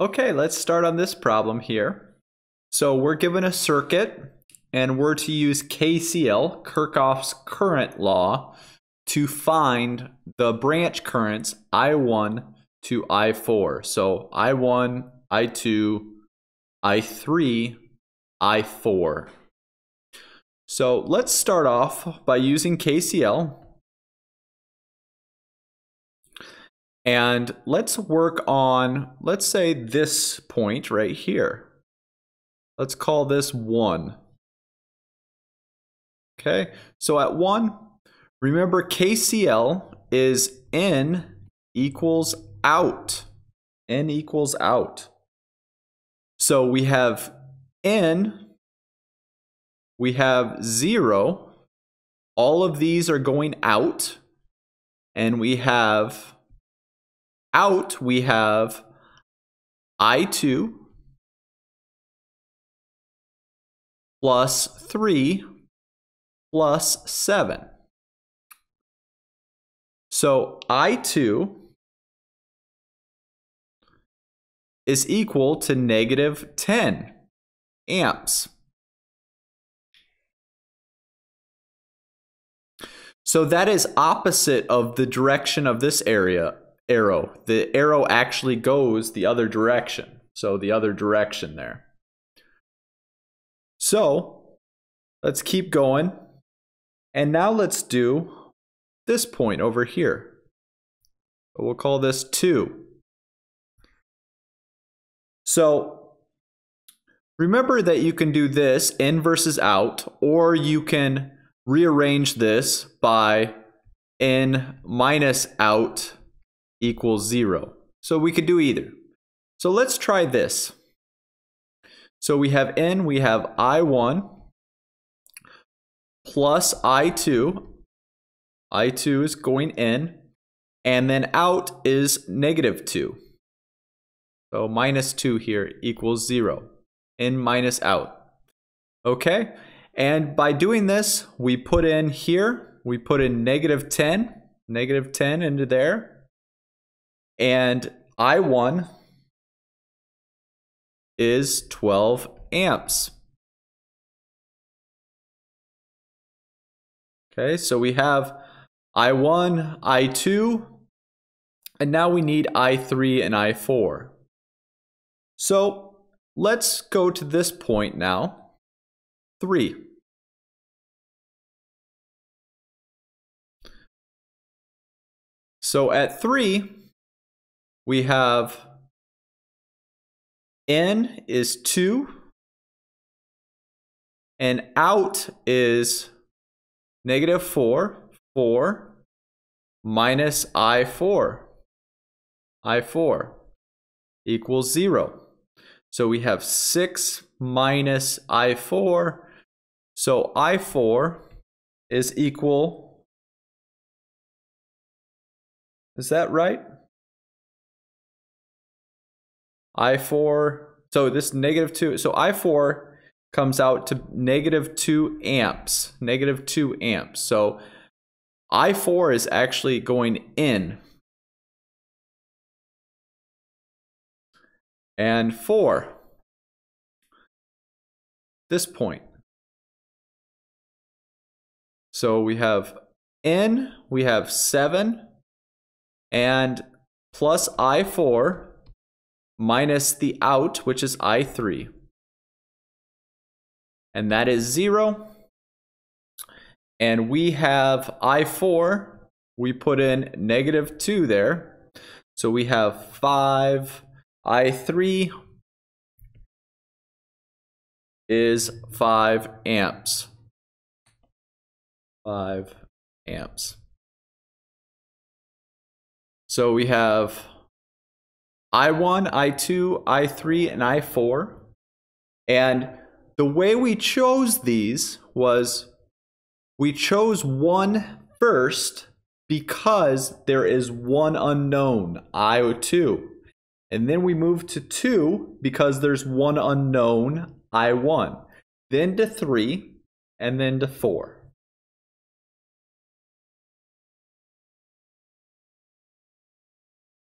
Okay, let's start on this problem here. So we're given a circuit and we're to use KCL, Kirchhoff's current law, to find the branch currents I1 to I4. So I1, I2, I3, I4. So let's start off by using KCL. And let's work on, let's say this point right here. Let's call this 1. Okay, so at 1, remember KCL is in equals out. N equals out. So we have N, we have 0. All of these are going out. And we have out, we have I2 plus 3 plus 7. So I2 is equal to negative 10 amps. So that is opposite of the direction of this area arrow. The arrow actually goes the other direction. So the other direction there. So let's keep going. And now let's do this point over here. We'll call this 2. So remember that you can do this in versus out, or you can rearrange this by in minus out equals 0. So we could do either. So let's try this. So we have n, we have I1 plus I2. I2 is going in. And then out is negative 2. So minus 2 here equals 0. In minus out. Okay? And by doing this, we put in here, we put in negative 10, negative 10 into there. And I1 is 12 amps. Okay, so we have I1, I2, and now we need I3 and I4. So let's go to this point now, 3. So at 3, we have in is 2, and out is negative 4, 4 minus I4. I4 equals 0. So we have 6 minus I4. So I4 is equal, is that right? I4, so this negative 2, so I4 comes out to negative 2 amps, negative 2 amps. So I4 is actually going in. And 4, this point. So we have N, we have 7, and plus I4 minus the out, which is I3. And that is 0. And we have I4, we put in negative 2 there. So we have 5, I3 is 5 amps. 5 amps. So we have I1, I2, I3, and I4. And the way we chose these was we chose one first because there is one unknown, I2. And then we moved to 2 because there's one unknown, I1. Then to 3, and then to 4.